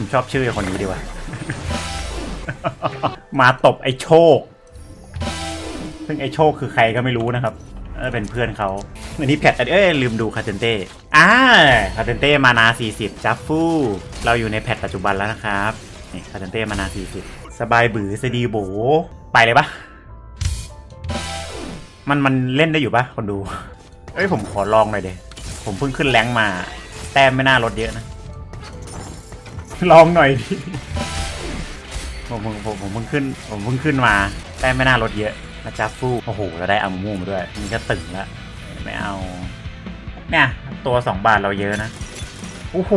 ผมชอบชื่อคนนี้ดีว่ะ มาตบไอ้โชค ซึ่งไอ้โชคคือใครก็ไม่รู้นะครับเออเป็นเพื่อนเขาอันนี้แพทเอ้ยลืมดูคาเทนเต้อ่าคาเทนเต้มานา 40 จัฟฟูเราอยู่ในแพทปัจจุบันแล้วนะครับ นี่คาเทนเต้มานา 40 สบายบือสดีโบ ไปเลยปะมันมันเล่นได้อยู่ปะคนดู เอ้ยผมขอลองหน่อยเดผมเพิ่งขึ้นแรงค์มา แต้มไม่น่าลดเยอะนะ ลองหน่อยดิผมผมผมผมเพิ่งขึ้น ผมเพิ่งขึ้นมา แต้มไม่น่าลดเยอะนะจ๊ะฟูโอ้โหเราได้อามูมูมาด้วยมันก็ตึงแล้วไม่เอาเนี่ยตัวสองบาทเราเยอะนะโอ้โห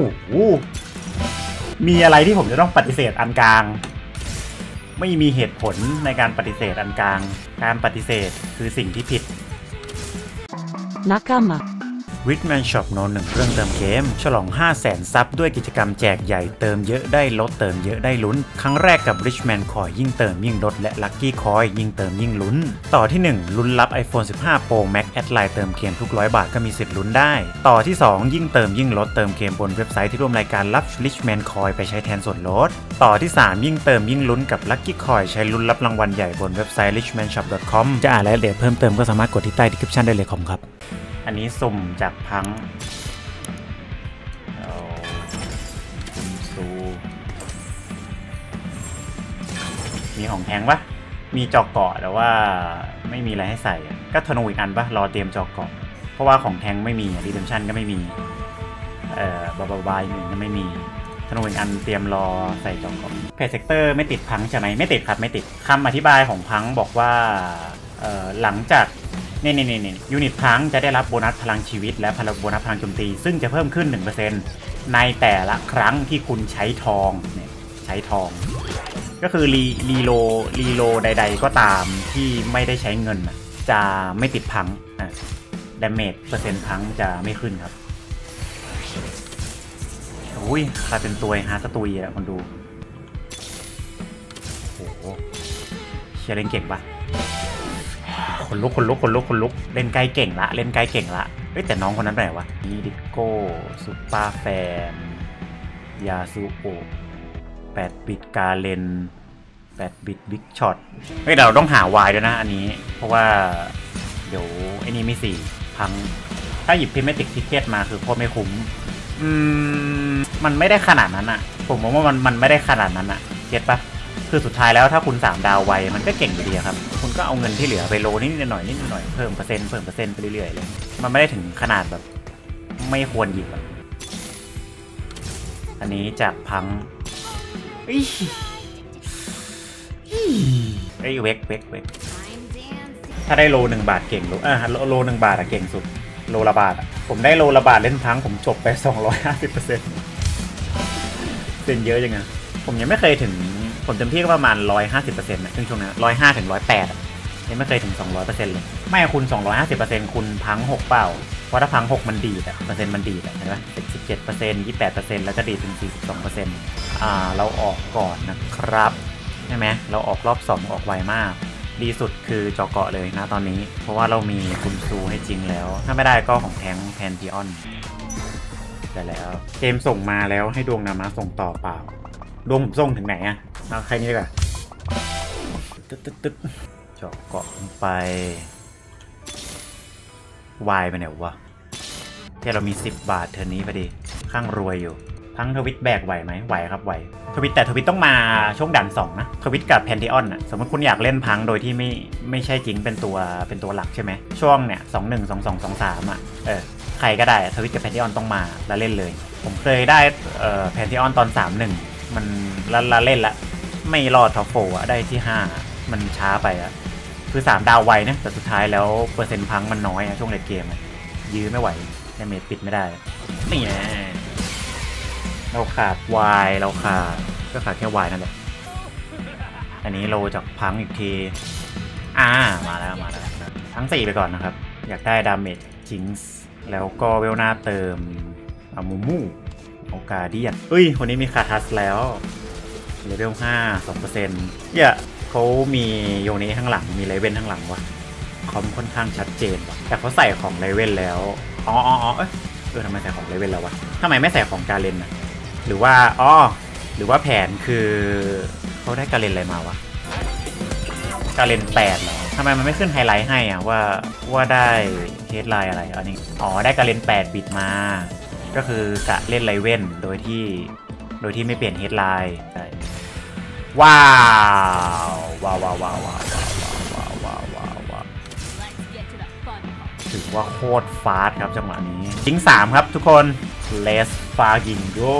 มีอะไรที่ผมจะต้องปฏิเสธอันกลาง ไม่มีเหตุผลในการปฏิเสธอันกลาง การปฏิเสธคือสิ่งที่ผิด Richman Shop โนหนึ่งเรื่องเติมเกม ฉลอง 5 0 0แสน sub ด้วยกิจกรรมแจกใหญ่เติมเยอะได้ลดเติมเยอะได้ลุ้น ครั้งแรกกับ Richman Coin ยิ่งเติมยิ่งลดและ Lucky Coin ยิ่งเติมยิ่งลุ้น ต่อที่ 1 ลุ้นรับ iPhone 15 Pro Max add ไลน์เติมเกมทุกร้อยบาทก็มีสิทธิ์ลุ้นได้ ต่อที่ 2 ยิ่งเติมยิ่งลดเติมเกมบนเว็บไซต์ที่ร่วมรายการรับ Richman Coin ไปใช้แทนส่วนลด ต่อที่ 3 ยิ่งเติมยิ่งลุ้นกับ Lucky Coin ใช้ลุ้นรับรางวัลใหญ่บนเว็บไซต์ richmanshop.com จะอ่านรายละเอียดเพิ่มเติมก็สามารถกดที่ใต้ description ได้เลยครับ อันนี้สุ่มจากพังเอาคุณซูมีของแทงปะมีจอกเกาะแต่ว่าไม่มีอะไรให้ใส่ ก็ธนูอีกอันปะรอเตรียมจอกเกาะ เพราะว่าของแทงไม่มีรีเดมชันก็ไม่มี เอ่อบาบาบายหนึ่งก็ไม่มีธนูอีกอันเตรียมรอใส่จอกเกาะเพจเซกเตอร์ไม่ติดพังใช่ไหมไม่ติดครับไม่ติดคำอธิบายของพังบอกว่าเอ่อหลังจาก นี่นี่นี่ unit Punk จะได้รับโบนัสพลังชีวิตและพลังโบนัสพลังโจมตี ซึ่งจะเพิ่มขึ้น 1%ในแต่ละครั้งที่คุณใช้ทองเนี่ยใช้ทอง ก็คือ re reroll reroll ใด ๆ ก็ตามที่ไม่ได้ใช้เงิน จะไม่ติดพังอะ damage เปอร์เซ็นต์พังจะไม่ขึ้นครับอุ้ยคาเป็นตัว Heartsteel อะคนดูโอ้โหเชียร์เล่นเก่งปะ นลุกคนลุกคนลุกคนลุกเล่นใกล้เก่งละเล่นใกล้เก่งละเฮ้ยแต่น้องคนนั้นไปไหนวะนี่ดิโก้ซุปเปอร์แฟนยาซูโอแปดบิตกาเลนแปดบิตบิ๊กช็อตเฮ้ยเราต้องหาวายด้วยนะอันนี้ เพราะว่าเดี๋ยวไอ้นี่ไม่สี่พัง ถ้าหยิบพิมเมติกทิเกตมาคือโคตรไม่คุ้มอืมมันไม่ได้ขนาดนั้นอะผมมองว่ามันมันไม่ได้ขนาดนั้นอะเก็ตปะ คือสุดท้ายแล้วถ้าคุณ 3 ดาวไว มันก็เก่งอยู่ดีครับ คุณก็เอาเงินที่เหลือไปโลนิดหน่อยนิดหน่อยเพิ่มเปอร์เซ็นต์เพิ่มเปอร์เซ็นต์ไปเรื่อยๆเลยมันไม่ได้ถึงขนาดแบบ ไม่ควรหยิบอะอันนี้จากพังอิ๊ยอิ๊ยเอ้ยเวกเวกเวกถ้าได้โลหนึ่งบาทเก่งโลอะโลโลหนึ่งบาทอะเก่งสุด โลละบาทอะผมได้โลละบาทเล่นพังผมจบไป 250เปอร์เซ็นต์เป็นเยอะจังไงผมยังไม่เคยถึง ผมเต็มที่ก็ประมาณ 150%นะซึ่งช่วงนั้น105ถึง108ยังไม่เคยถึง 200%เลยไม่คุณ 250%คุณพัง 6 เปล่าเพราะถ้าพัง 6 มันดีดอะเปอร์เซ็นต์มันดีดอะเห็นไหม17% 28%แล้วก็ดีดถึง42%อ่าเราออกก่อนนะครับใช่ไหมเราออกรอบ2ออกไวมาก ดีสุดคือจอเกาะเลยนะตอนนี้ เพราะว่าเรามีคุณซูให้จริงแล้ว ถ้าไม่ได้ก็ของแทงแพนทีออนได้แล้ว เกมส่งมาแล้วให้ดวงนามาส่งต่อเปล่า ดวงผมส่งถึงไหนอะ เอาใครนี้ดีกว่าตึ๊ดตึ๊ดตึ๊ดเจาะเกาะลงไปวายไปไหนวะแค่เรามี 10 บาทเทอร์นี้พอดี ข้างรวยอยู่ ทั้งทวิตแบกไหวไหมไหวครับไหว ทวิตช์แต่ทวิตช์ต้องมาช่วงด่านสองนะ ทวิตช์กับแพนทีออนอะสมมติคุณอยากเล่นพังโดยที่ไม่ไม่ใช่จิงซ์เป็นตัวเป็นตัวหลักใช่ไหม ช่วงเนี่ยสองหนึ่งสองสองสองสามอะเออ ใครก็ได้ทวิตช์กับแพนทีออนต้องมาแล้วเล่นเลย ผมเคยได้เอ่อแพนทีออนตอนสามหนึ่งมันละละเล่นละ ไม่รอด top four อะได้ที่ 5 มันช้าไปอะคือ3ดาวไวนะแต่สุดท้ายแล้วเปอร์เซ็นต์พังมันน้อยอะช่วง late game อะยื้อไม่ไหว damage ปิดไม่ได้นี่นะเราขาดวายเราขาดก็ขาดแค่วายนั่นแหละอันนี้โลจากพังอีกทีอ่ามาแล้วมาแล้วทั้ง4ไปก่อนนะครับ อยากได้ดาเมจจิงส์แล้วก็เวลหน้าเติมอามูมูโอกาเดียนเอ้ยคนนี้มีคาทัสแล้ว เลเวล5 2%เซ็นี่ยเขามีโยนี้ข้างหลังมีเลเวลข้างหลังวะคอมค่อนข้างชัดเจนวะแต่เขาใส่ของเลเวลแล้วอ๋ออ๋ออ๋อเอเออทำไมใส่ของเลเวลแล้ววะทำไมไม่ใส่ของ Garen นะหรือว่าอ๋อหรือว่าแผนคือเขาได้ Garen อะไรมาวะ Garen แปดเหรอทำไมมันไม่ขึ้นไฮไลท์ให้อะว่าว่าได้ headline อะไรอันนี้อ๋อได้ Garen 8 bit มา ก็คือ Garen Riven โดยที่ โดยที่ไม่เปลี่ยน headline wow wow wow wow wow Wow wow wow wow wow Let's get to the fun part. ถือว่าโคตร fast ครับจังหวะนี้ทิ้ง3ครับทุกคน Let's fucking go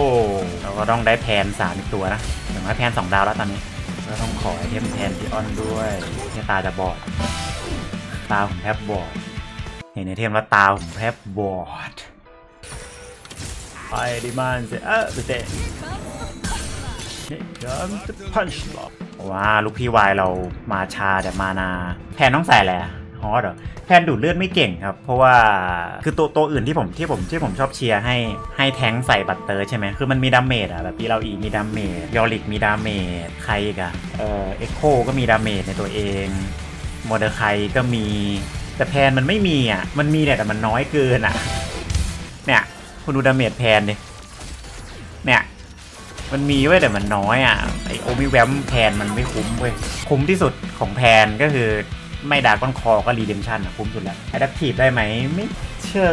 เราก็ต้องได้แพน3อีกตัวนะอย่างน้อยแพน2ดาวแล้วตอนนี้ก็ต้องขอไอเทม Pantheon ด้วยที่ตาจะบอด ตาผมแทบบอด เห็นไอเทมแล้วตาผมแทบบอด ไปดิมันเสียเออเตะนี่ครับพันช์ล็อว้าลูกพี่วายเรามาชาแต่มานา แพนต้องใส่แหละฮอตเหรอแพนดูดเลือดไม่เก่งครับ เพราะว่าคือตัวตัวอื่นที่ผมที่ผมที่ผมชอบเชียร์ให้ให้แทงใส่บัตเตอร์ใช่ไหมคือมันมีดาเมจอะแบบพี่เราอีมีดาเมจยอริกมีดาเมจใครอีกอะเอ่อเอ็กโคก็มีดาเมจในตัวเองโมเดอร์ไคก็มีแต่แพนมันไม่มีอะมันมีเนี่แต่มันน้อยเกินอะเนี่ย คุณดู damage แพนดิเนี่ยมันมีเว้ยแต่มันน้อยอะไอโอมิแวมแพนมันไม่คุ้มเว้ยคุ้มที่สุดของแพนก็คือไม่ Dragon's Claw ก็ Redemption อะคุ้มสุดแล้ว Adaptive ได้ไหมไม่เชื่อ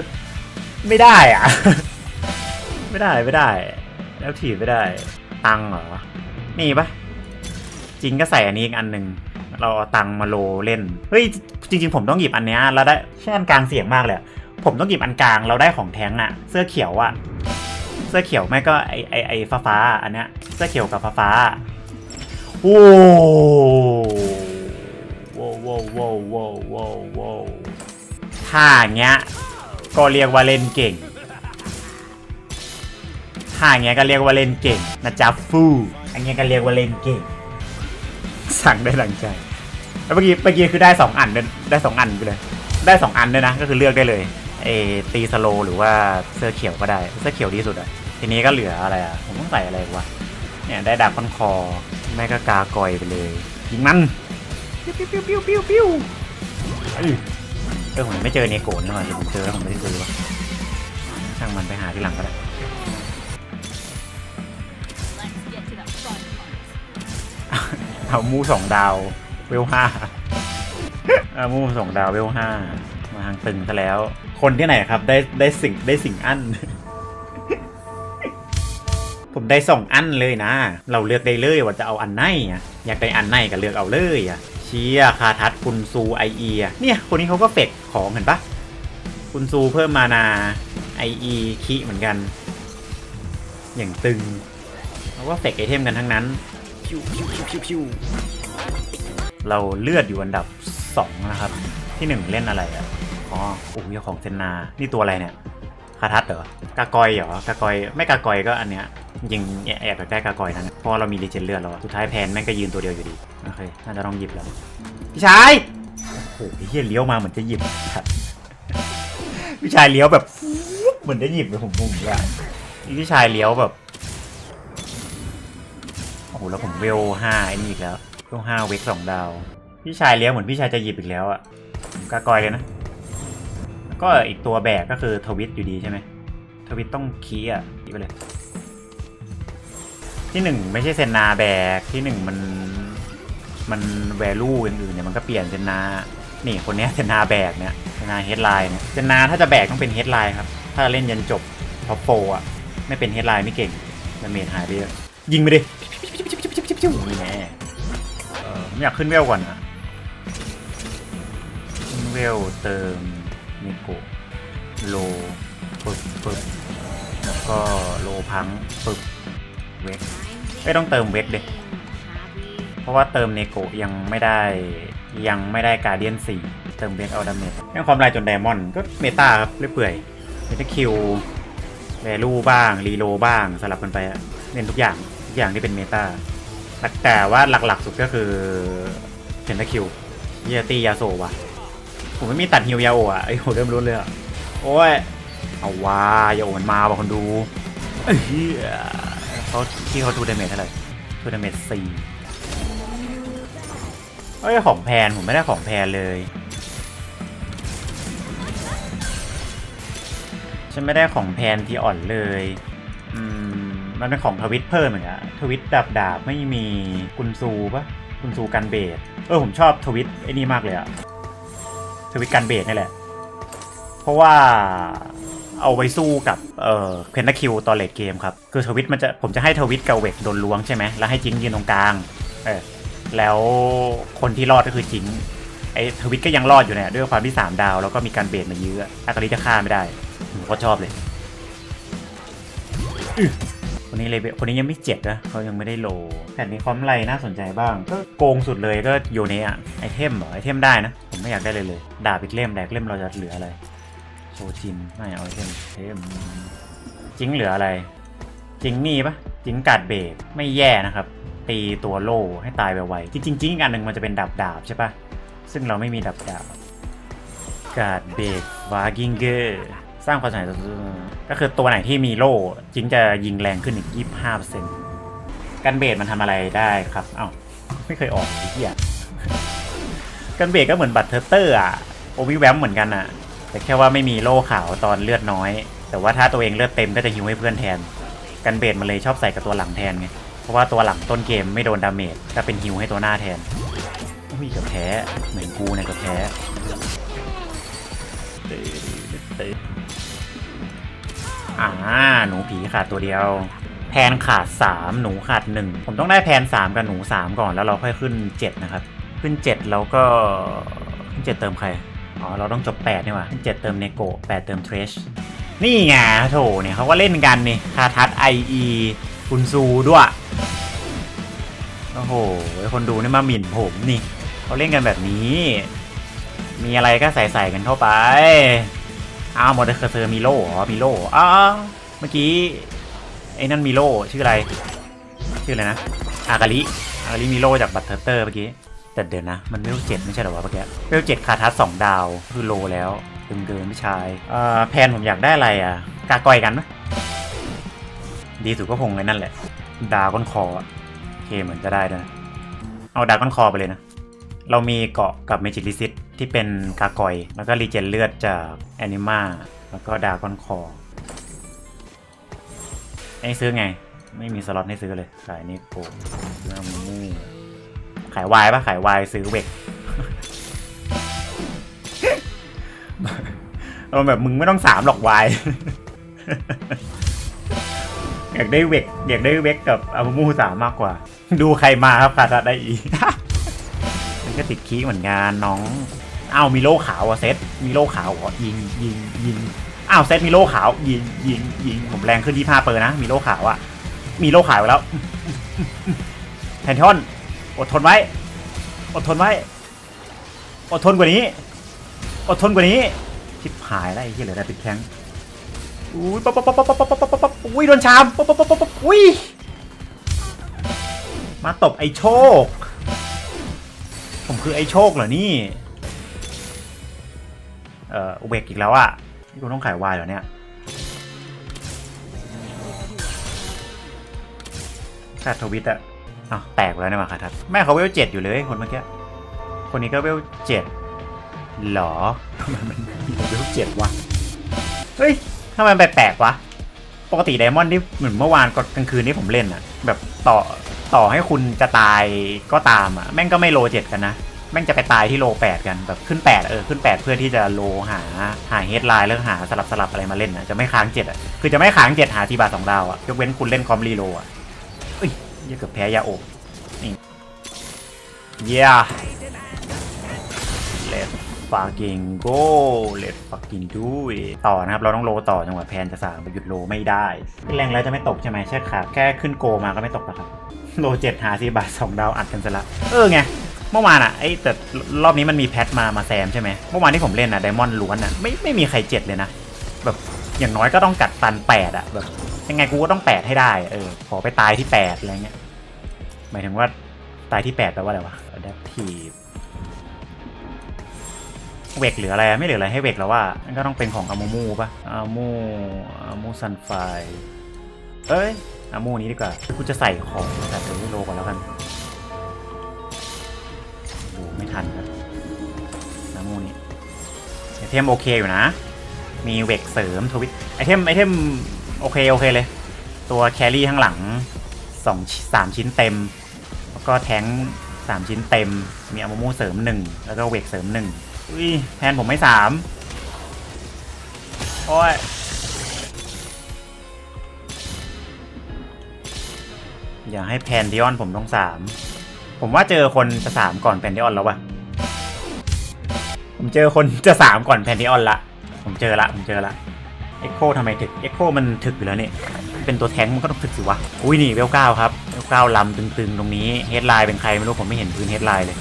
ไม่ได้อะ ไม่ได้ไม่ได้อะดัพทีฟไม่ได้ตังเหรอนี่ปะจริงก็ใส่อันนี้อีกอันหนึ่งเราเอาตังมา roll เล่น เฮ้ย จริง ๆ ผมต้องหยิบอันเนี้ยแล้วได้แค่นกลางเสียงมากเลย ผมต้องหยิบอันกลางเราได้ของแท้งอะเสื้อเขียวอะเสื้อเขียวไม่ก็ไอไอไอฟ้าฟ้าๆอันเนี้ยเสื้อเขียวกับฟ้าฟ้าๆโว้วโว้วโว้วโว้วโว้วโว้วโว้วถ้าอย่างเงี้ยก็เรียกว่าเล่นเก่งถ้าอย่างเงี้ยก็เรียกว่าเล่นเก่งนะจ๊ะฟูอันเงี้ยก็เรียกว่าเล่นเก่ง สั่งได้หลังใจแล้วเมื่อกี้เมื่อกี้คือได้สองอันด้วยได้สองอันไปเลยได้สองอันด้วยนะก็คือเลือกได้เลย เออตีสโลว์หรือว่าเสื้อเขียวก็ได้เสื้อเขียวดีสุดอะทีนี้ก็เหลืออะไรอะผมต้องใส่อะไรวะเนี่ยได้ดาบคอนคอแม่ก็กากอยไปเลยยิงมันปิ้วปิ้วปิ้วปิ้วปิ้วปิ้วเอ้ยเออผมยังไม่เจอเนโกะนี่หว่าเดี๋ยวผมเจอแล้วผมไม่ได้ซื้อวะช่างมันไปหาที่หลังก็ได้ Let's get to the fun part. เอามูสองดาวเวลห้าเอามูสองดาวเวลห้า มาทางตึงซะแล้ว คนที่ไหนครับได้ได้สิ่งได้สิ่งอัน ผมได้สองอันเลยนะ เราเลือกได้เลยว่าจะเอาอันไหนอะอยากได้อันไหนก็เลือกเอาเลยอะเชียคาทัศคุณซูไอเอียเนี่ย คนนี้เขาก็เฟกของเห็นปะคุณซูเพิ่มมานาไอเอคีเหมือนกัน อย่างตึงเขาก็ fake ไอเทมกันทั้งนั้นพิวพิวพิวพิวพิวเราเลือดอยู่อันดับ 2 นะครับ ที่ 1 เล่นอะไรอะ อ๋อโอ้ยของ Senna นี่ตัวอะไรเนี่ย Karthus เหรอ กากอยเหรอ กากอย ไม่กากอยก็อันเนี้ยจริงแอบอยากได้กากอยนั้น เพราะเรามี regen เลือดแล้วสุดท้ายแพนแม่งก็ยืนตัวเดียวอยู่ดี โอเค น่าจะต้องหยิบแล้ว พี่ชาย โอ้โหพี่เฮียเลี้ยวมาเหมือนจะหยิบครับพี่ชายเลี้ยวแบบฟุ๊บเหมือนจะหยิบเลยผมงงว่าพี่ชายเลี้ยวแบบ โอ้โหแล้วผมเวลห้าไอ้นี่อีกแล้วเวลห้าเวกสองดาว พี่ชายเลี้ยวเหมือนพี่ชายจะหยิบอีกแล้วอะกากอยเลยนะ ก็อีกตัวแบกก็คือทวิตอยู่ดีใช่ไหมทวิตต้องคีย์อะคีย์ไปเลย ที่หนึ่งไม่ใช่เซนนาแบกที่หนึ่งมันมัน value อย่างอื่นเนี่ยมันก็เปลี่ยน Senna นี่คนนี้ Senna แบกเนี่ย Senna headline เนี่ย Senna ถ้าจะแบกต้องเป็น headline ครับ ถ้าเล่นยันจบ top four อะไม่เป็น headline ไม่เก่ง damage หายไปเยอะยิงไปดินี่แน่เออผมอยากขึ้นเวลก่อนนะขึ้นเวลเติม Neeko roll ปึบปึบแล้วก็โลพังปึบเวกไม่ต้องเติมเวกเด็เพราะว่าเติมเนโกยังไม่ได้ยังไม่ได้การเดียนสี่เติมเวกเอาดาเมจยังความลายจนไดมอนด์ก็เมตาครับเรื่อยเปื่อยเมตาคิวแวลูบ้าง รีโลบ้างสลับกันไปอะเล่นทุกอย่างทุกอย่างที่เป็นเมตาแต่ว่าหลักๆสุดก็คือเพนทาคิวเยตี้ยาโซวะ ผมไม่มีตัดฮิวยาโอะไอ้โหเริ่มรู้เลยอะโอ้ยเอาว่ายาโอมันมาบอกคนดูเอ้ยเหี้ยเขาที่เขาทูดาเมจเท่าไหร่ทูดาเมจสี่เอ้ยของแพนผมไม่ได้ของแพนเลยฉันไม่ได้ของแพนที่อ่อนเลยอืมมันเป็นของทวิตเพิ่มเหมือนกันทวิตดาบดาบไม่มีกุนซูปะกุนซูกันเบสเออผมชอบทวิตไอ้นี่มากเลยอะ Twitch Gunblade นี่แหละ เพราะว่าเอาไว้สู้กับเอ่อ Pentakill ตอน late game ครับ คือ Twitch มันจะผมจะให้ทวิตกับเวกโดนล้วงใช่ไหมแล้วให้ Jinx ยืนตรงกลางเออแล้วคนที่รอดก็คือ Jinx ไอ้ Twitch ก็ยังรอดอยู่เนี่ยด้วยความที่ 3 ดาว แล้วก็มี Gunblade มาเยื้ Akali จะฆ่าไม่ได้ผมก็ชอบเลย คนนี้เลยคนนี้ยังไม่เจ็ดนะเขายังไม่ได้โลแผ่นนี้ comp ไรน่าสนใจบ้าง ก็โกงสุดเลยก็ Yone ไอเทมเหรอไอเทมได้นะ ผมไม่อยากได้เลยเลย ดาบอีกเล่มแดกเล่มเราจะเหลืออะไรโชจินไม่เอาไอเทมเทมจิงเหลืออะไรจิงนี่ปะจิงกาดเบรกไม่แย่นะครับ ตีตัวโลให้ตายไปไวจริงๆจิงอีกอันหนึ่งมันจะเป็นดาบดาบใช่ปะซึ่งเราไม่มีดาบดาบกาดเบรกวากิงเกอร์ สร้างความเสียหายก็คือตัวไหนที่มีโล่จิงจะยิงแรงขึ้นอีก 25%กันเบรกมันทำอะไรได้ครับ เอ้า ไม่เคยออกไอ้เหี้ย Gunblade ก็เหมือน Bloodthirster อะโอวิแวมเหมือนกันอะแต่แค่ว่าไม่มีโล่ขาวตอนเลือดน้อย แต่ว่าถ้าตัวเองเลือดเต็มก็จะฮิวให้เพื่อนแทน Gunblade มันเลยชอบใส่กับตัวหลังแทนไง เพราะว่าตัวหลังต้นเกมไม่โดน damage ก็เป็นฮิวให้ตัวหน้าแทนอุ้ยกับแพ้เหมือนกูนี่ยกับแพ้ อ่า หนูผีขาดตัวเดียว แพนขาด 3 หนูขาด 1 ผมต้องได้แพน 3 กับหนู 3 ก่อนแล้วเราค่อยขึ้น 7 นะครับ ขึ้น 7 แล้วก็ขึ้น 7 เติมใคร อ๋อ เราต้องจบ 8 นี่หว่าขึ้น 7 เติมเนโกะ8เติมเทรชนี่ไงโถเนี่ยเขาก็เล่นกันนี่คาทัศไอเอกุนซูด้วย โอ้โห คนดูนี่มาหมิ่นผมนี่ เขาเล่นกันแบบนี้ มีอะไรก็ใส่ใส่กันเข้าไป อ้าวโมเดลเคอร์มีโล่เหรอมีโล่อ้าวเมื่อกี้ไอ้นั่นมีโล่ชื่ออะไร ชื่ออะไรนะ อากาลิอากาลิมีโล่จากบัตเทอร์เตอร์เมื่อกี้ แต่เดี๋ยวนะ มันเวลเจ็ดไม่ใช่หรอวะเมื่อกี้เวลเจ็ดคาทัสสองดาวคือโลแล้วตึงเกินพี่ชายอ่อแพนผมอยากได้อะไรอะ กากอยกันไหมดีสุดก็คงเลยนั่นแหละ ดาก้อนคอโอเคเหมือนจะได้ด้วยนะเอาดาก้อนคอไปเลยนะ เรามีเกาะกับเมจิลิซิต ที่เป็นกากอย แล้วก็รีเจนเลือดจากแอนิมาแล้วก็ดาก้อนคอไอ้ซื้อไง ไม่มีสล็อตให้ซื้อเลย ขายนิโกซื้อามูมูขาย วายปะขายวายซื้อเวกเราแบบมึงไม่ต้องสามหรอกวายอยากได้เวกอยากได้เวกกับอามูมูสามมากกว่า ดูใครมาครับคาทัดได้อีมันก็ติดคีเหมือนกันน้อง อ้าวมีโล่ขาวอะเซตมีโล่ขาวเหรอยิงยิงยิงอ้าวเซตมีโล่ขาว ยิงยิงยิงผมแรงขึ้นที่ผ้าเปอร์นะ มีโล่ขาวอะมีโล่ขาวแล้วแพนทอนอดทนไว้ อดทนไว้ อดทนกว่านี้ อดทนกว่านี้ชิบหายแล้วไอ้ที่เหลือแต่ติดแข้งอุ้ยปั๊บปั๊บปั๊บปั๊บปั๊บปั๊บปั๊บปั๊บอุ้ยโดนชามปั๊บปั๊บปั๊บปั๊บอุ้ยมาตบไอ้โชค ผมคือไอ้โชคเหรอนี่ เอ่อเวกอีกแล้วอะนี่คุณต้องขายวายเหรอเนี่ยขาดทวิตอะอ้าวแตกแล้วเนี่ยมาขาทัดแม่เขาเวลเจ็ดอยู่เลยคนเมื่อกี้ คนนี้ก็เวลเจ็ดหรอทำไมมันมีเวลเจ็ดวะ เฮ้ยทำไมมันแปลกๆวะ ปกติ Diamond ที่เหมือนเมื่อวานกลางคืนที่ผมเล่นอะแบบต่อต่อให้คุณจะตายก็ตามอะแม่งก็ไม่ roll เจ็ดกันนะ แม่งจะไปตายที่ roll แปดกันแบบขึ้นแปดเออขึ้นแปดเพื่อที่จะ roll หาหา headline แล้วหาสลับสลับอะไรมาเล่นนะจะไม่ค้างเจ็ดอะคือจะไม่ค้างเจ็ดหาตีบาทสองดาวอะยกเว้นคุณเล่นคอม reroll อะเอ้ยเหี้ยเกือบแพ้ยาโอบนี่เย้ let's fucking go let's fucking do it ต่อนะครับ เราต้องโลต่อจังหวะแพนจะสามไปหยุดโลไม่ได้แรงแล้วจะไม่ตกใช่ไหมใช่ครับแค่ขึ้นโกมาก็ไม่ตกแล้วครับโลเจ็ดหาทีบาทสองดาวอัดกันซะละเออไง เมื่อวานอะไอ้แต่รอบนี้มันมีแพทมามาแซมใช่ไหมเมื่อวานที่ผมเล่นอะไดมอนด์ล้วนอะไม่ไม่มีใครเจ็ดเลยนะ แบบอย่างน้อยก็ต้องกัดฟันแปดอะแบบยังไงกูก็ต้องแปดให้ได้เออขอไปตายที่แปดอะไรเงี้ยหมายถึงว่าตายที่แปดแปลว่าอะไรวะ adaptive เวกเหลืออะไรอะไม่เหลืออะไรให้เวกแล้วว่ามันก็ต้องเป็นของ Amumu ปะ Amumu Amumu Sunfire เอ้ย Amumu นี้ดีกว่ากูจะใส่ของแต่เดี๋ยว roll ก่อนแล้วกัน ทันครับ Amumu นี่ไอเทมโอเคอยู่นะ มีเวกเสริมทวิตไอเทมไอเทมโอเคโอเคเลย ตัว carry ข้างหลังสองสามชิ้นเต็ม แล้วก็แทงสามชิ้นเต็ม มี Amumu เสริมหนึ่งแล้วก็เวกเสริมหนึ่งอุ้ยแพนผมไม่สามโอ้ยอย่าให้ Pantheon ผมต้องสาม ผมว่าเจอคนจะสามก่อน Pantheon แล้ววะ ผมเจอคนจะสามก่อน Pantheon ละ ผมเจอละ ผมเจอละ Ekko ทำไมถึก Ekko มันถึกอยู่แล้วเนี่ยเป็นตัวแท้งมันก็ต้องถึกสิวะ อุ้ยนี่เวลเก้าครับเวลเก้าลำตึงๆ ตรงนี้ headline เป็นใครไม่รู้ผมไม่เห็นพื้น headline เลย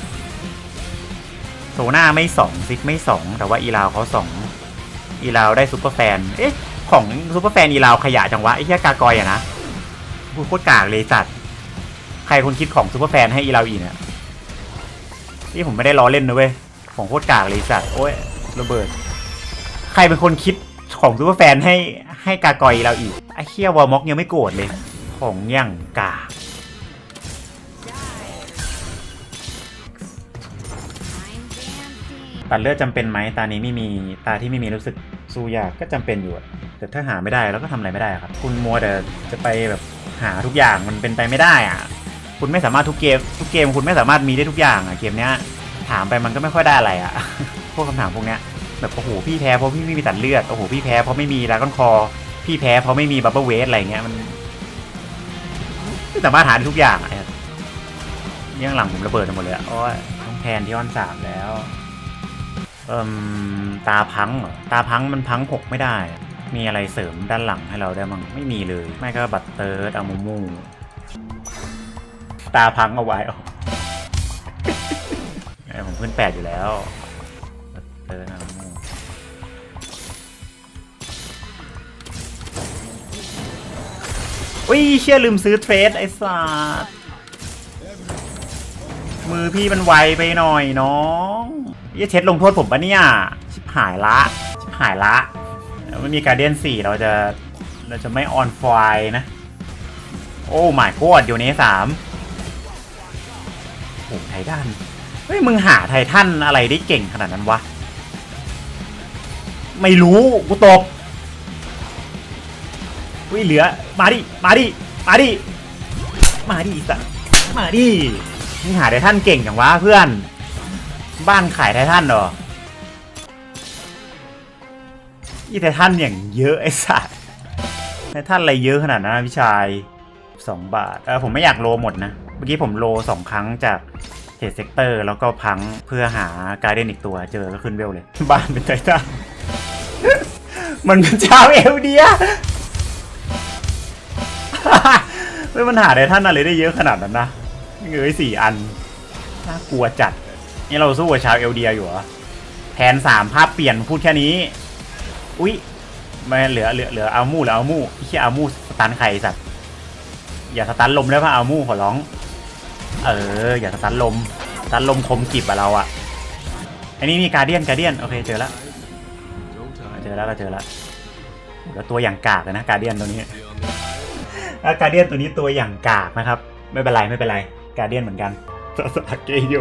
Sona ไม่สอง Ziggs ไม่สองแต่ว่า Illaoi เขาสอง Illaoi ได้ Superfan เอ๊ะ ของ Superfan Illaoi ขยะจังวะไอ้เหี้ยกากอยอะนะพูดโคตรกากเลยสัตว์ใครคนคิดของ Superfan ให้ Illaoi อีเนี่ยนี่ผมไม่ได้ล้อเล่นนะเว้ย ของโคตรกากเลยสัตว์โอ้ยระเบิด ใครเป็นคนคิดของซูเปอร์แฟนให้ให้กากอยอีลาอีกไอ้เคียวอลม็อกยังไม่โกรธเลย ของอย่างกากตัดเลือดจำเป็นไหมตานี้ไม่มีตาที่ไม่มีรู้สึกสู้ยากก็จำเป็นอยู่แต่ถ้าหาไม่ได้เราก็ทำอะไรไม่ได้ครับ คุณมัวแต่จะไปแบบหาทุกอย่างมันเป็นไปไม่ได้อะ คุณไม่สามารถทุกเกม ทุกเกมคุณไม่สามารถมีได้ทุกอย่างอะเกมเนี้ย ถามไปมันก็ไม่ค่อยได้อะไรอะพวกคำถามพวกเนี้ยแบบโอ้โหพี่แพ้เพราะพี่ไม่มีตัดเลือดโอ้โหพี่แพ้เพราะไม่มี Dragon Claw พี่แพ้เพราะไม่มี Bramble Vest อะไรเงี้ยมันไม่สามารถหาทุกอย่างอะยังหลังผมระเบิดหมดเลยอะโอ้ยต้อง Pantheon สามแล้วเอ่มตราพังเหรอตราพังมันพังหกไม่ได้ มีอะไรเสริมด้านหลังให้เราได้มั้งไม่มีเลย ไม่ก็บัตเตอร์ Amumu ตรามูมู ตาพังเอาไว้อะ ผมขึ้นแปดอยู่แล้วเตอร์อามูมูอุ้ยเชี่ยลืมซื้อเทรดไอ้สัสมือพี่มันไวไปหน่อยน้องยี่เช็ดลงโทษผมปะเนี่ย ชิบหายละ ชิบหายละไม่มีการเดียนสี่เราจะเราจะไม่ออนไฟนะ โอ้หมายโคตรอยู่ในสามโอ้ไททัน เฮ้ยมึงหาไททันอะไรได้เก่งขนาดนั้นวะ ไม่รู้กูตบอุ้ยเหลือ มาดิ มาดิ มาดิ มาดิสัสมาดิมึงหาไททันเก่งอย่างวะเพื่อน บ้านขายไททันหรอยี่ไททันอย่างเยอะไอ้สัสไททันอะไรเยอะขนาดนั้นพี่ชายสองบาท เออผมไม่อยากโลหมดนะ เมื่อกี้ผมโลสองครั้งจาก เทสเซกเตอร์แล้วก็พังเพื่อหาการเดนอีกตัวเจอก็ขึ้นเวลเลย บ้านเป็นไททันมันเป็นชาวเอลเดียเฮ้ยมันหาไททันอะไรได้เยอะขนาดนั้นนะเงยสี่อันน่ากลัวจัด นี่เราสู้กับชาวเอลเดียอยู่เหรอแผนสามภาพเปลี่ยนพูดแค่นี้ อุ๊ยไม่เหลือเหลือเหลืออามูเหลืออามูพี่เชี่ยอามูสตันใครสัตว์อย่าสตันลมได้ป่ะอามูขอร้อง เออ อย่าสตันลมสตันลมคมกิบอะเราอะอันนี้มีการเดียนการเดียนโอเคเจอแล้วเจอแล้วเจอแล้วแล้วตัวอย่างกากนะการเดียนตัวนี้การเดียนตัวนี้ตัวอย่างกากนะครับ ไม่เป็นไรไม่เป็นไรการเดียนเหมือนกันสสเกโย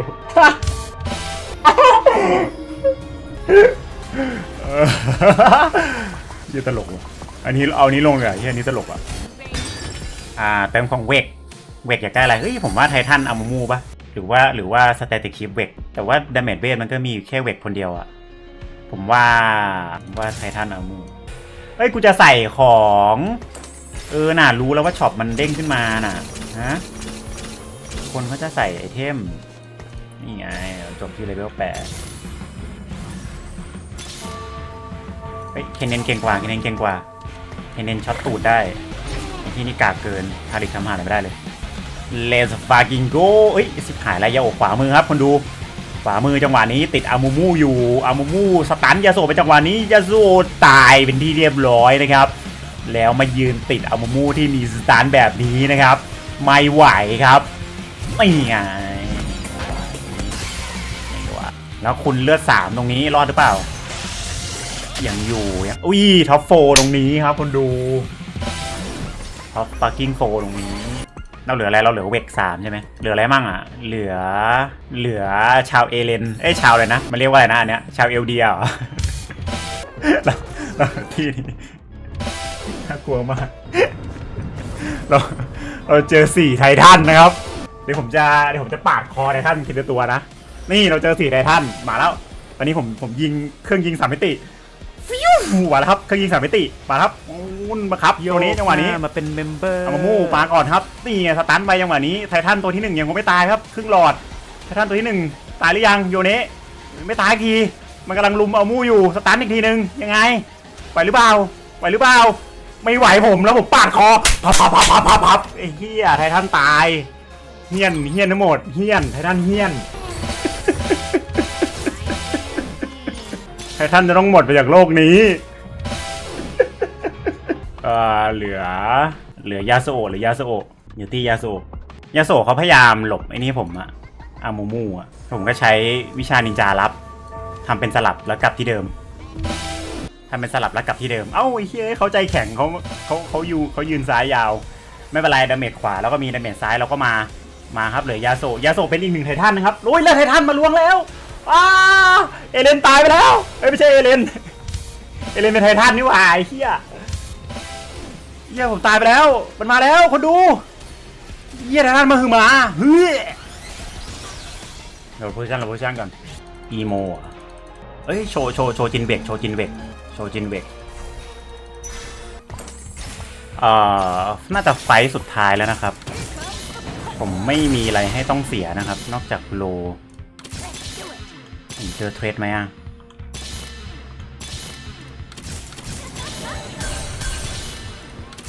ยี่ตลกว่ะอันนี้เอานี้ลงเลยที่อันนี้ตลกอะอ่าเต็มของเวก เวกอยากได้อะไรเฮ้ยผมว่าไททัน Amumu ปะหรือว่าหรือว่า Statikk Vex แต่ว่า damage base มันก็มีแค่ Vex คนเดียวอะผมว่าว่าไททัน Amumu เฮ้ยกูจะใส่ของเออน่ะรู้แล้วว่า shop มันเด้งขึ้นมาน่ะฮะคนเขาจะใส่ไอเทมนี่ไงจบที่เลเวลแปดเฮ้ยเคนเนนเก่งกว่าเคนเนนเก่งกว่าเคนเนนช็อตตูดได้ไอที่นี่กากเกินทาริกทำหาอะไรไม่ได้เลย เลสฟากิงโกเอ้ยสิบหายแล้วยาโอขวามือครับคนดูขวามือจังหวะนี้ติดอามูมูอยู่อามูมูสตันยาโซไปจังหวะนี้ยาโซตายเป็นที่เรียบร้อยนะครับ แล้วมายืนติดอามูมูที่มีสตันแบบนี้นะครับ ไม่ไหวครับไม่ไงไม่ไหวแล้วคุณเลือดสามตรงนี้รอดหรือเปล่ายังอยู่ยังอุ้ย top four ตรงนี้ครับคนดู top fucking four ตรงนี้ เราเหลืออะไรเราเหลือเวกสามใช่ไหมเหลืออะไรมั่งอะ เหลือเหลือชาวเอเลนเอ้ยชาวอะไรนะมันเรียกว่าอะไรนะอันเนี้ยชาวเอลเดียเหรอที่นี่น่ากลัวมากเราเราเจอสี่ไททันนะครับเดี๋ยวผมจะเดี๋ยวผมจะปาดคอไททันทีละตัวนะนี่เราเจอสี่ไททันมาแล้วตอนนี้ผมผมยิงเครื่องยิงสามมิติ ฟิวมาแล้วครับเครื่องยิงสามมิติมาครับอุ้นมาครับตัวนี้จังหวะนี้มาเป็นเมมเบอร์เอามามู่ปาก่อนครับนี่ไงสตันไปจังหวะนี้ไททันตัวที่หนึ่งยังคงไม่ตายครับครึ่งหลอดไททันตัวที่หนึ่งตายหรือยังโยเนะไม่ตายอีกทีมันกำลังลุมเอามู่อยู่สตันอีกทีหนึ่งยังไงไหวหรือเปล่าไหวหรือเปล่าไม่ไหวผมแล้วผมปาดคอพับพับพับพับพับพับไอ้เฮียไททันตายเฮียนเฮียนทั้งหมดเฮียนไททันเฮียน ไททันจะต้องหมดไปจากโลกนี้เออเหลือ เหลือยาโอะหรือยาโอะอยู่ที่ยาโอะยาโอะเขาพยายามหลบไอ้นี่ผมอะอามูมูอะผมก็ใช้วิชานินจารับทำเป็นสลับแล้วกลับที่เดิมทำเป็นสลับแล้วกลับที่เดิม เอ้าไอ้เฮ้ยเขาใจแข็งเขาเขาเขาอยู่เขายืนซ้ายยาว ไม่เป็นไร damage ขวาแล้วก็มี damage ซ้ายเราก็มา มาครับเหลือ Yasuo Yasuo เป็นอีกหนึ่งไททันนะครับโอ้ยแล้วไททันมาล้วงแล้ว อ้าเอเลนตายไปแล้วเอไม่ใช่เอเลนเอเลนเป็นไททันนี่หว่าไอ้เหี้ยเหี้ยผมตายไปแล้ว มันมาแล้วคนดูเหี้ยไททันมาคือมาเฮ้ยเรา position เรา position ก่อนอีโมอะเอ้ยโชว์โชว์โชว์จินเบกโชว์จินเบกโชว์จินเบกเอ่อน่าจะไฟสุดท้ายแล้วนะครับ ผมไม่มีอะไรให้ต้องเสียนะครับ นอกจากโล ผมเจอเทรดไหมอะ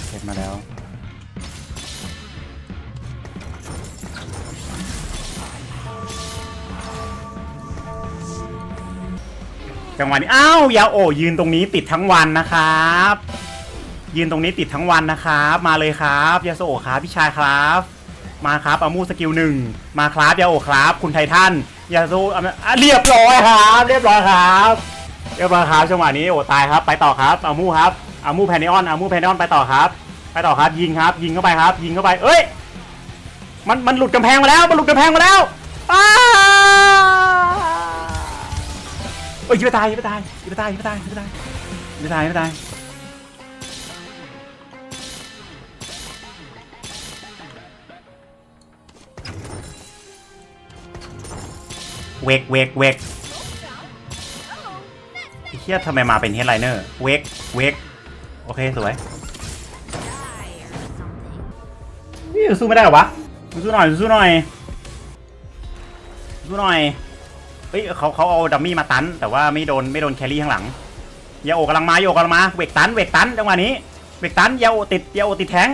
เทรดมาแล้วจังหวะนี้อ้าวยาโอยืนตรงนี้ติดทั้งวันนะครับ ยืนตรงนี้ติดทั้งวันนะครับ มาเลยครับยาโอครับพี่ชายครับ มาครับอามูสกิลหนึ่งมาครับยาโอครับ คุณไททัน อย่าโซอะอะเรียบร้อยครับ เรียบร้อยครับ เรียบร้อยครับจังหวะนี้โอ้ตายครับ ไปต่อครับอามูครับอามูแพนิออนอามูแพนนิออนไปต่อครับ ไปต่อครับยิงครับ ยิงเข้าไปครับ ยิงเข้าไป เอ้ย มันมันหลุดกำแพงมาแล้ว มันหลุดกำแพงมาแล้วอ้าเอ้ยยิงไปตายยิงไปตายยิงไปตายยิงไปตายยิงไปตายยิงไปตาย เวกเวกเวกไอเฮียทำไมมาเป็นเฮดไลเนอร์ เวกเวกโอเค สวยนี่สู้ไม่ได้หรอวะ สู้หน่อย สู้หน่อย สู้หน่อยเฮ้ยเขาเขาเอาดัมมี่มาตัน แต่ว่าไม่โดนไม่โดนแครี่ข้างหลังยาโอกำลังมายาโอกำลังมา เวกตัน เวกตันจังหวะนี้ เวกตันยาโอติดยาโอติดแทง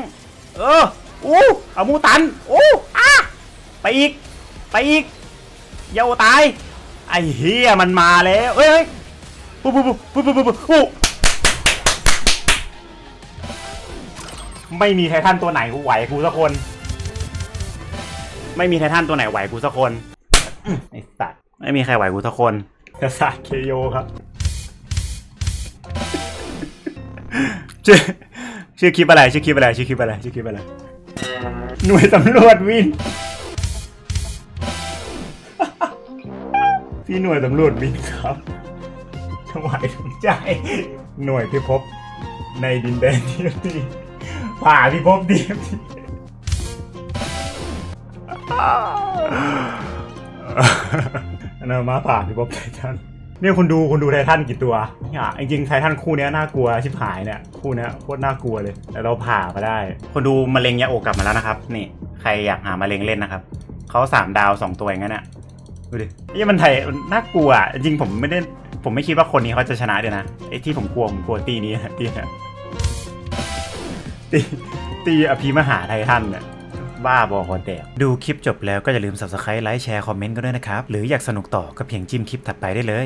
เอออู้เอามูตันอู้อะไปอีก ไปอีก ยาโอตายไอ้เฮียมันมาแล้วเอ้ยปุ๊บปุ๊บปุ๊บปุ๊บปุ๊บปุ๊บปุ๊บไม่มีไททันตัวไหนไหวกูสักคน ไม่มีไททันตัวไหนไหวกูสักคนไอ้สัตว์ไม่มีใครไหวกูสักคนกษัตริย์เคโยครับชื่อชื่อคลิปอะไรชื่อคลิปอะไรชื่อคลิปอะไรชื่อคลิปอะไรหน่วยตำรวจวิน พี่หน่วยตำรวจบินครับถวายทุกใจ หน่วยพิภพในดินแดนที่ดีผ่าพิภพดีดีอันนั้นมาผ่าพิภพไททันเนี่ยคุณดูคุณดูไททันกี่ตัวเนี่ยจริงๆไททันคู่นี้น่ากลัวชิบหายเนี่ยคู่นี้โคตรน่ากลัวเลยแต่เราผ่ามาได้ คนดูมะเร็งยาโอกลับมาแล้วนะครับ นี่ ใครอยากหามะเร็งเล่นนะครับเขาสามดาวสองตัวองนั้นน่ะ ดูดินี่มันไทยน่ากลัวจริงผมไม่ได้ผมไม่คิดว่าคนนี้เขาจะชนะด้วยนะไอ้ที่ผมกลัวผมกลัวตีนี้ตีนะตีตีอภิมหาไททันเนี่ยบ้าบอคอแตกดูคลิปจบแล้วก็อย่าลืม subscribe ไลค์แชร์คอมเมนต์กันด้วยนะครับ หรืออยากสนุกต่อก็เพียงจิ้มคลิปถัดไปได้เลย